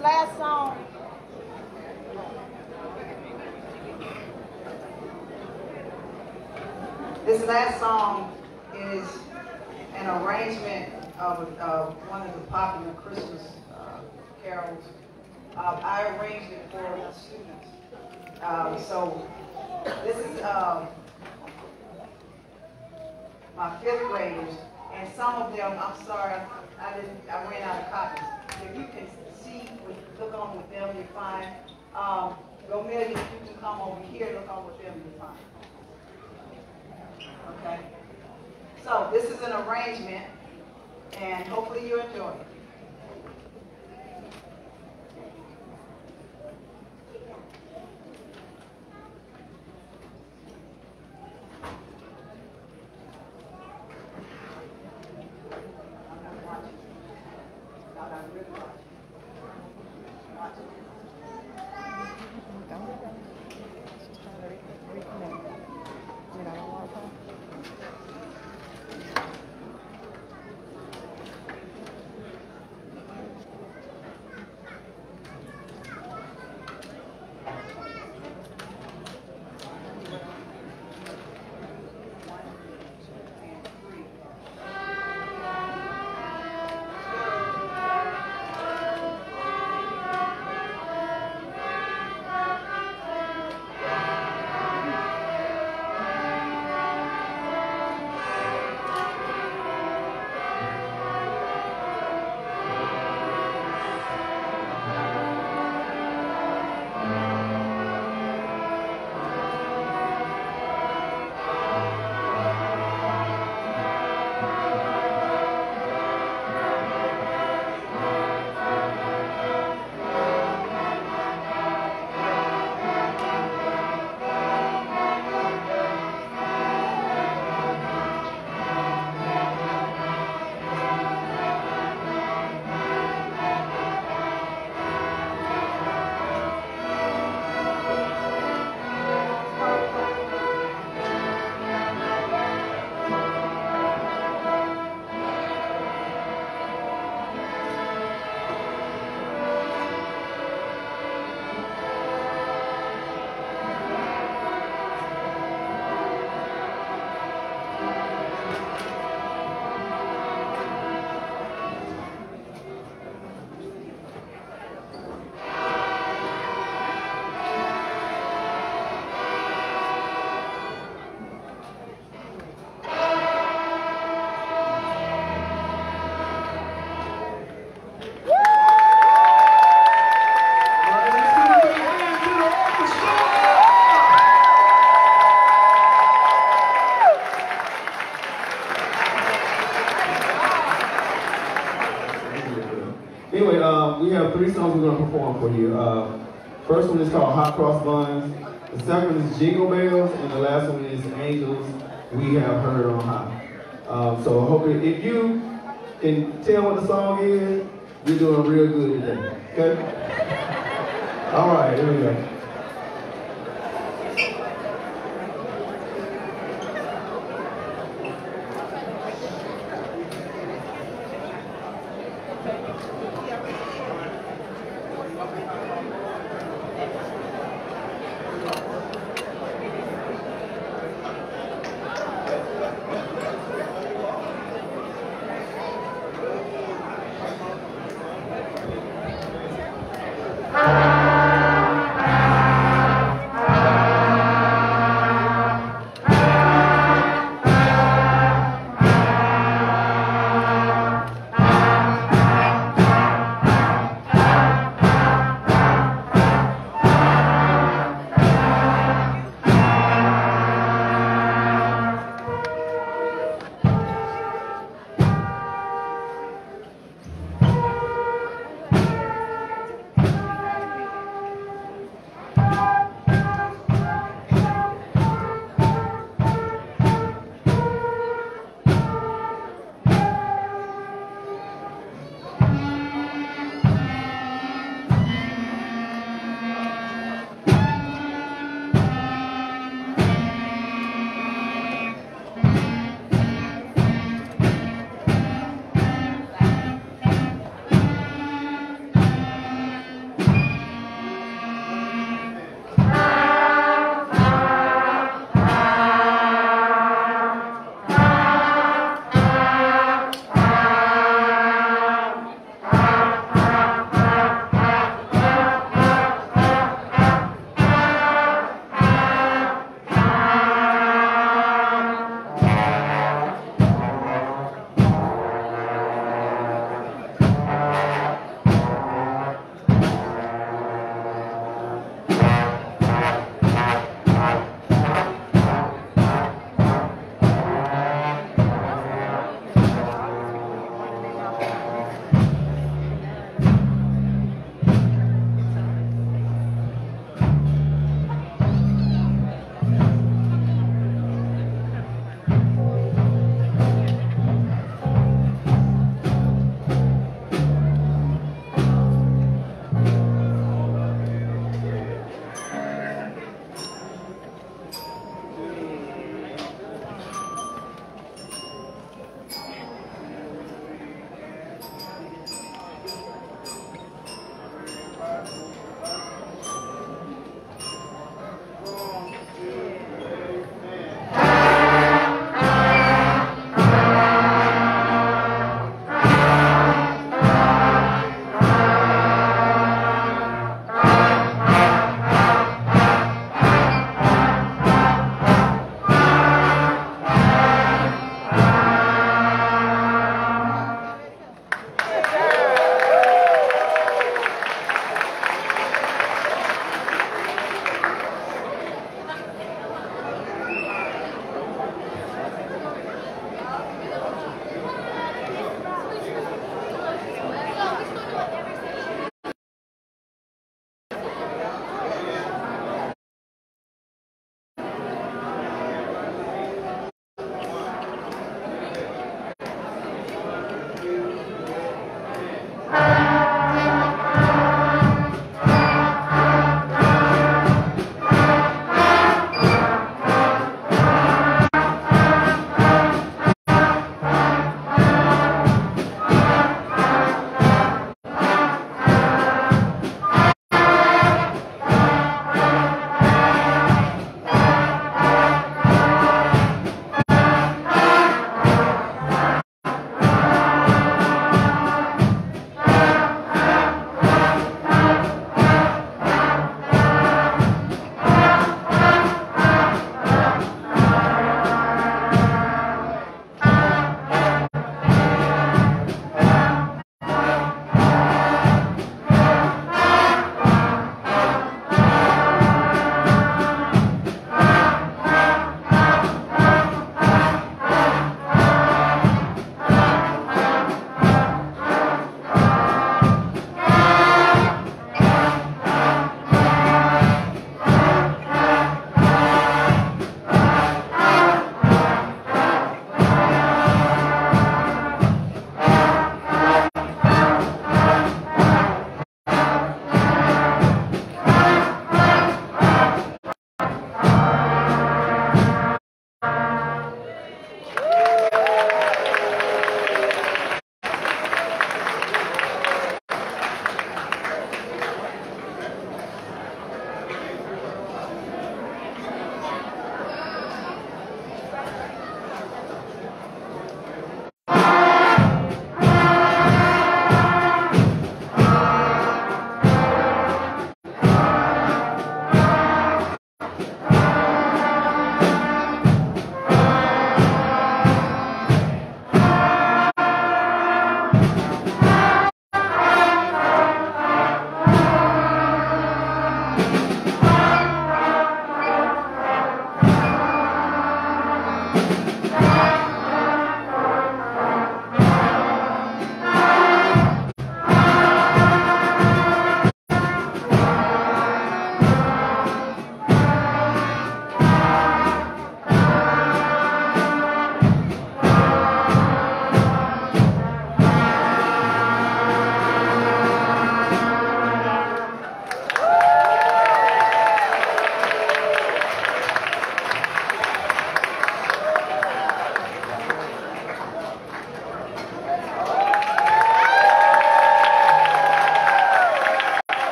last song. This last song is an arrangement of one of the popular Christmas uh, carols. Uh, I arranged it for the students. Um, so this is um, my fifth graders, and some of them, I'm sorry, I didn't, I ran out of copies. If you can look on with them, you're fine. Um, Romelia, you can come over here, look on with them, you're fine. Okay? So this is an arrangement, and hopefully you enjoy it. First one is called Hot Cross Buns. The second one is Jingle Bells, and the last one is Angels We Have Heard on High. Um, so I hope if you can tell what the song is, you're doing real good today. Okay? All right, here we go.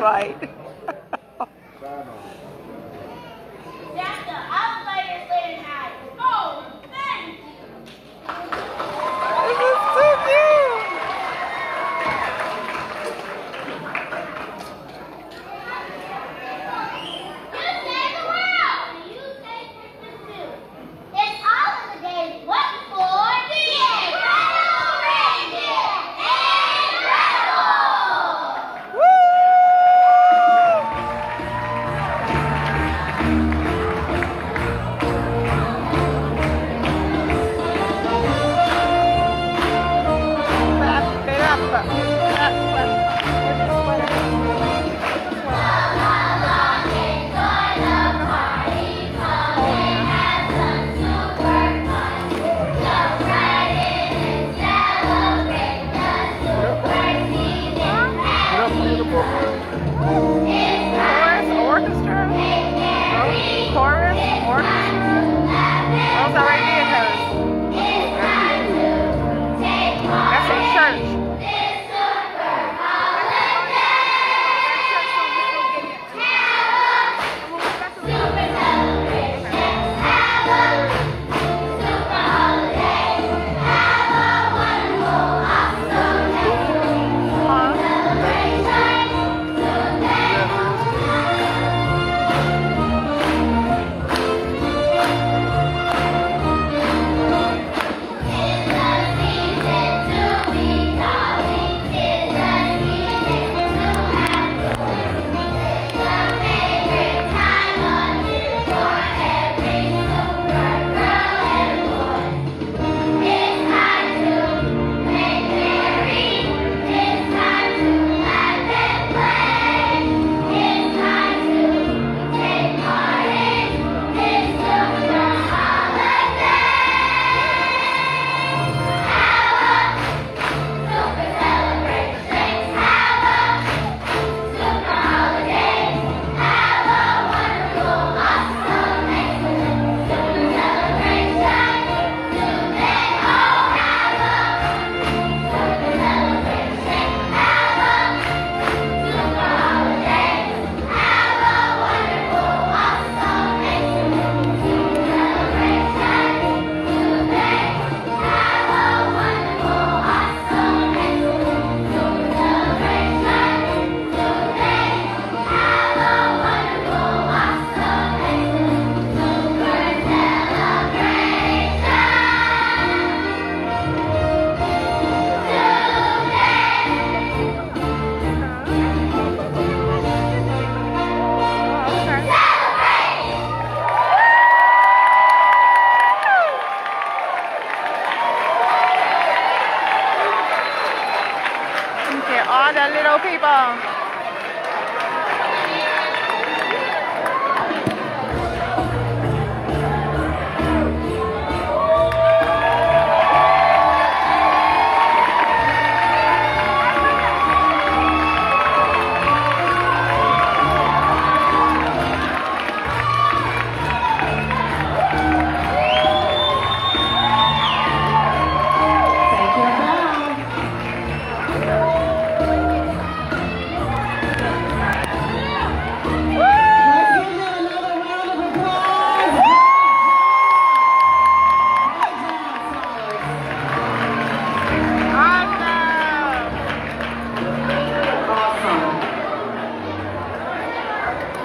right.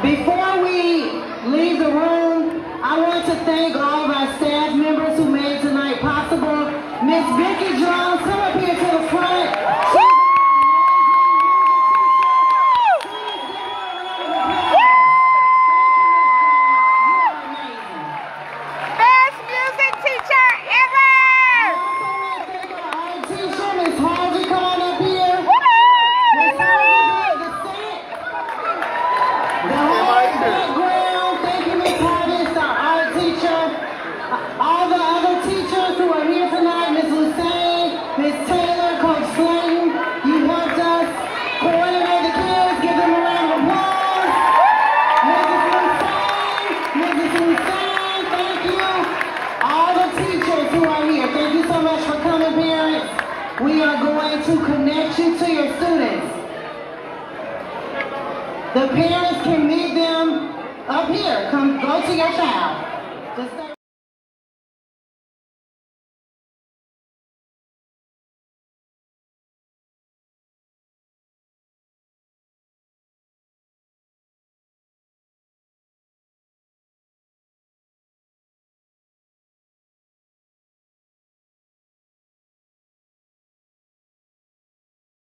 Before we leave the room, I want to thank all of our staff.